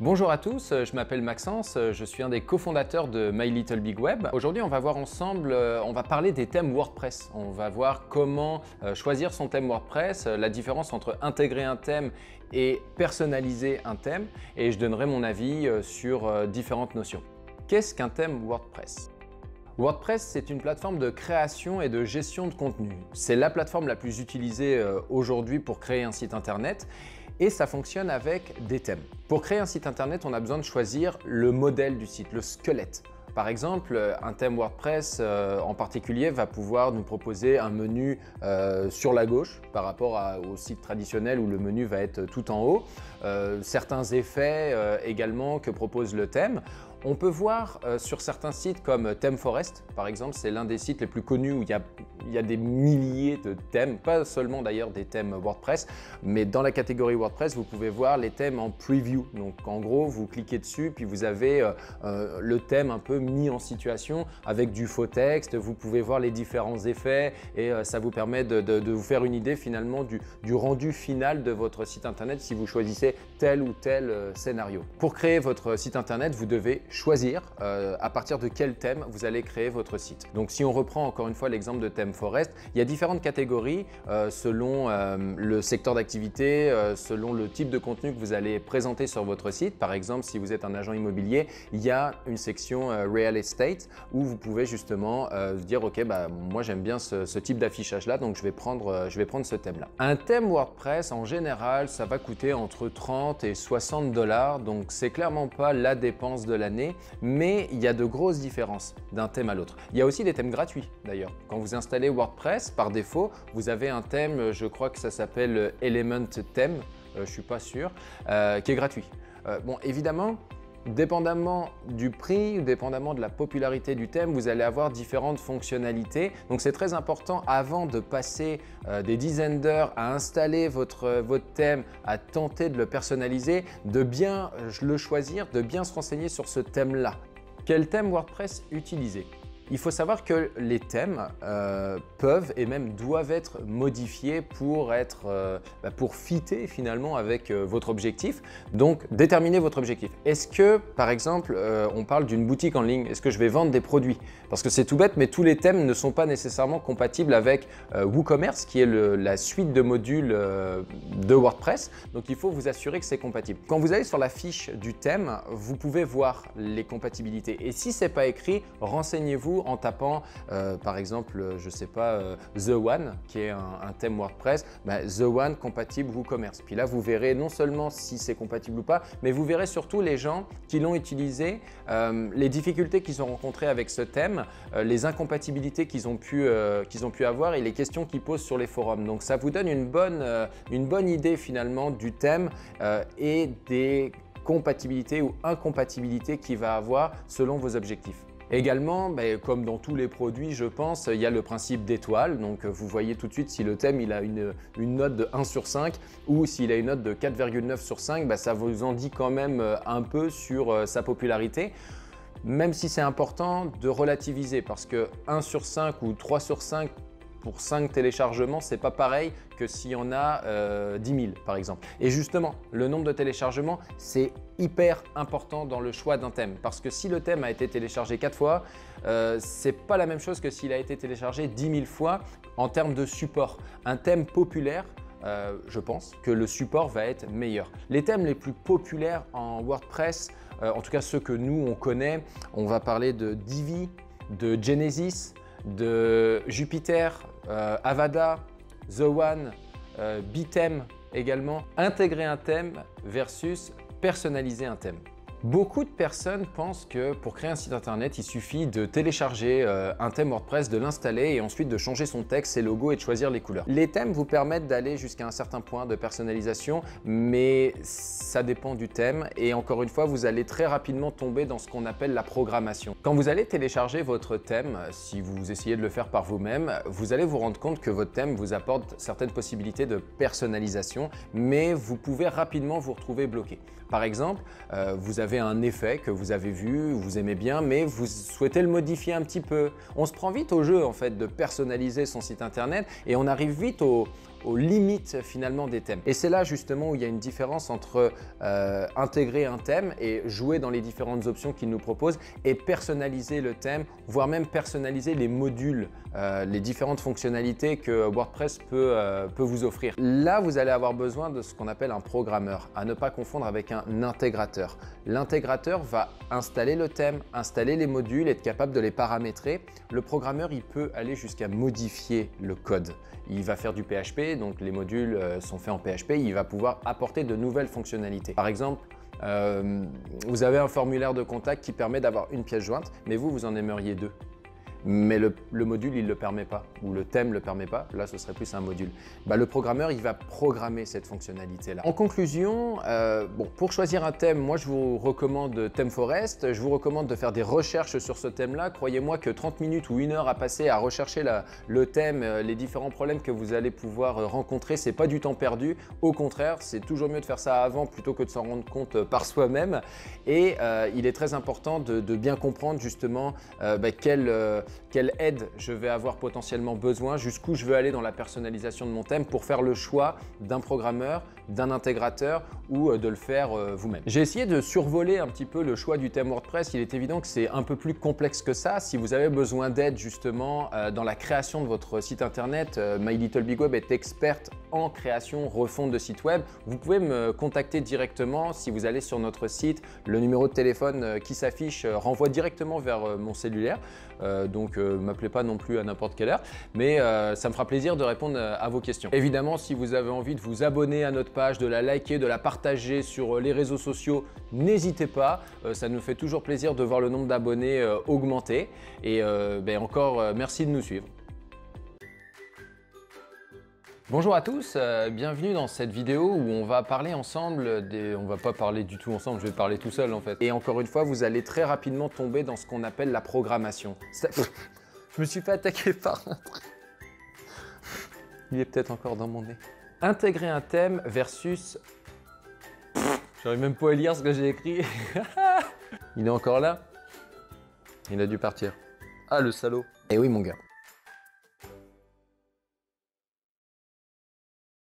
Bonjour à tous, je m'appelle Maxence, je suis un des cofondateurs de My Little Big Web. Aujourd'hui, on va voir ensemble, euh, on va parler des thèmes WordPress. On va voir comment euh, choisir son thème WordPress, euh, la différence entre intégrer un thème et personnaliser un thème, et je donnerai mon avis sur différentes notions. Qu'est-ce qu'un thème WordPress? WordPress, c'est une plateforme de création et de gestion de contenu. C'est la plateforme la plus utilisée aujourd'hui pour créer un site internet et ça fonctionne avec des thèmes. Pour créer un site internet, on a besoin de choisir le modèle du site, le squelette. Par exemple, un thème WordPress euh, en particulier va pouvoir nous proposer un menu euh, sur la gauche par rapport au site traditionnel où le menu va être tout en haut. Euh, certains effets également que propose le thème. On peut voir sur certains sites comme ThemeForest, par exemple, c'est l'un des sites les plus connus où il y a des milliers de thèmes, pas seulement d'ailleurs des thèmes WordPress, mais dans la catégorie WordPress, vous pouvez voir les thèmes en preview. Donc en gros, vous cliquez dessus, puis vous avez euh, euh, le thème un peu mis en situation avec du faux texte. Vous pouvez voir les différents effets et euh, ça vous permet de, vous faire une idée finalement du, du, rendu final de votre site internet si vous choisissez tel ou tel scénario. Pour créer votre site internet, vous devez choisir à partir de quel thème vous allez créer votre site. Donc si on reprend encore une fois l'exemple de thème Forest. Il y a différentes catégories euh, selon euh, le secteur d'activité, euh, selon le type de contenu que vous allez présenter sur votre site. Par exemple, si vous êtes un agent immobilier, il y a une section Real Estate où vous pouvez justement dire ok, bah, moi j'aime bien ce, type d'affichage là, donc je vais, prendre, je vais prendre ce thème là. Un thème WordPress en général, ça va coûter entre 30 et 60 dollars, donc c'est clairement pas la dépense de l'année, mais il y a de grosses différences d'un thème à l'autre. Il y a aussi des thèmes gratuits d'ailleurs. Quand vous installez WordPress, par défaut, vous avez un thème, je crois que ça s'appelle Element Theme, euh, je ne suis pas sûr, euh, qui est gratuit. Euh, bon, évidemment, Dépendamment du prix ou dépendamment de la popularité du thème, vous allez avoir différentes fonctionnalités. Donc c'est très important avant de passer des dizaines d'heures à installer votre, votre thème, à tenter de le personnaliser, de bien le choisir, de bien se renseigner sur ce thème-là. Quel thème WordPress utiliser? Il faut savoir que les thèmes euh, peuvent et même doivent être modifiés pour être euh, bah, pour fitter finalement avec euh, votre objectif. Donc déterminez votre objectif. Est-ce que par exemple on parle d'une boutique en ligne Est-ce que je vais vendre des produits? Parce que c'est tout bête, mais tous les thèmes ne sont pas nécessairement compatibles avec WooCommerce qui est la suite de modules de WordPress. Donc il faut vous assurer que c'est compatible. Quand vous allez sur la fiche du thème, vous pouvez voir les compatibilités. Et si c'est pas écrit, renseignez-vous en tapant euh, par exemple, je sais pas, euh, The One, qui est un, thème WordPress, bah, The One compatible WooCommerce. Puis là, vous verrez non seulement si c'est compatible ou pas, mais vous verrez surtout les gens qui l'ont utilisé, euh, les difficultés qu'ils ont rencontrées avec ce thème, les incompatibilités qu'ils ont, pu, avoir et les questions qu'ils posent sur les forums. Donc ça vous donne une bonne idée finalement du thème et des compatibilités ou incompatibilités qu'il va avoir selon vos objectifs. Également, ben, comme dans tous les produits, je pense, il y a le principe d'étoile. Donc vous voyez tout de suite si le thème il a une, note de 1 sur 5 ou s'il a une note de 4,9 sur 5, ben, ça vous en dit quand même euh, un peu sur euh, sa popularité. Même si c'est important de relativiser parce que 1 sur 5 ou 3 sur 5 pour 5 téléchargements, c'est pas pareil que s'il y en a 10 euh, 000 par exemple. Et justement, le nombre de téléchargements, c'est hyper important dans le choix d'un thème parce que si le thème a été téléchargé 4 fois, euh, c'est pas la même chose que s'il a été téléchargé 10 000 fois en termes de support. Un thème populaire, euh, je pense que le support va être meilleur. Les thèmes les plus populaires en WordPress, en tout cas ceux que nous on connaît, on va parler de Divi, de Genesis, de Jupiter, euh, Avada, The One, euh, Bitem également. Intégrer un thème versus personnaliser un thème. Beaucoup de personnes pensent que pour créer un site internet, il suffit de télécharger euh, un thème WordPress, de l'installer et ensuite de changer son texte, ses logos et de choisir les couleurs. Les thèmes vous permettent d'aller jusqu'à un certain point de personnalisation, mais ça dépend du thème et encore une fois, vous allez très rapidement tomber dans ce qu'on appelle la programmation. Quand vous allez télécharger votre thème, si vous essayez de le faire par vous-même, vous allez vous rendre compte que votre thème vous apporte certaines possibilités de personnalisation, mais vous pouvez rapidement vous retrouver bloqué. Par exemple, euh, vous avez un effet que vous avez vu, vous aimez bien, mais vous souhaitez le modifier un petit peu. On se prend vite au jeu en fait de personnaliser son site internet et on arrive vite au, aux limites finalement des thèmes. Et c'est là justement où il y a une différence entre euh, intégrer un thème et jouer dans les différentes options qu'il nous propose et personnaliser le thème, voire même personnaliser les modules, euh, les différentes fonctionnalités que WordPress peut, euh, peut vous offrir. Là, vous allez avoir besoin de ce qu'on appelle un programmeur, à ne pas confondre avec un intégrateur. L'intégrateur va installer le thème, installer les modules, être capable de les paramétrer. Le programmeur, il peut aller jusqu'à modifier le code. Il va faire du PHP, donc les modules euh, sont faits en PHP, il va pouvoir apporter de nouvelles fonctionnalités. Par exemple, euh, vous avez un formulaire de contact qui permet d'avoir une pièce jointe, mais vous, vous en aimeriez deux mais le, module, il ne le permet pas, ou le thème ne le permet pas, là ce serait plus un module. Bah, le programmeur, il va programmer cette fonctionnalité-là. En conclusion, euh, pour choisir un thème, moi je vous recommande ThemeForest, je vous recommande de faire des recherches sur ce thème-là. Croyez-moi que 30 minutes ou une heure à passer à rechercher le thème, euh, les différents problèmes que vous allez pouvoir euh, rencontrer, c'est pas du temps perdu. Au contraire, c'est toujours mieux de faire ça avant plutôt que de s'en rendre compte par soi-même. Et il est très important de, bien comprendre justement bah, quel quelle aide je vais avoir potentiellement besoin, jusqu'où je veux aller dans la personnalisation de mon thème pour faire le choix d'un programmeur, d'un intégrateur ou euh, de le faire euh, vous-même. J'ai essayé de survoler un petit peu le choix du thème WordPress. Il est évident que c'est un peu plus complexe que ça. Si vous avez besoin d'aide justement euh, dans la création de votre site internet, My Little Big Web est experte en création, refonte de site web. Vous pouvez me contacter directement si vous allez sur notre site. Le numéro de téléphone qui s'affiche renvoie directement vers mon cellulaire. M'appelez pas non plus à n'importe quelle heure, mais ça me fera plaisir de répondre à vos questions. Évidemment, si vous avez envie de vous abonner à notre page, de la liker, de la partager sur euh, les réseaux sociaux, n'hésitez pas. Euh, ça nous fait toujours plaisir de voir le nombre d'abonnés euh, augmenter. Et ben, encore merci de nous suivre. Bonjour à tous, bienvenue dans cette vidéo où on va parler ensemble des... On va pas parler du tout ensemble, je vais parler tout seul en fait. Et encore une fois, vous allez très rapidement tomber dans ce qu'on appelle la programmation. je me suis fait attaquer par un Il est peut-être encore dans mon nez. Intégrer un thème versus... J'arrive même pas à lire ce que j'ai écrit. Il est encore là? Il a dû partir. Ah, le salaud. Eh oui, mon gars.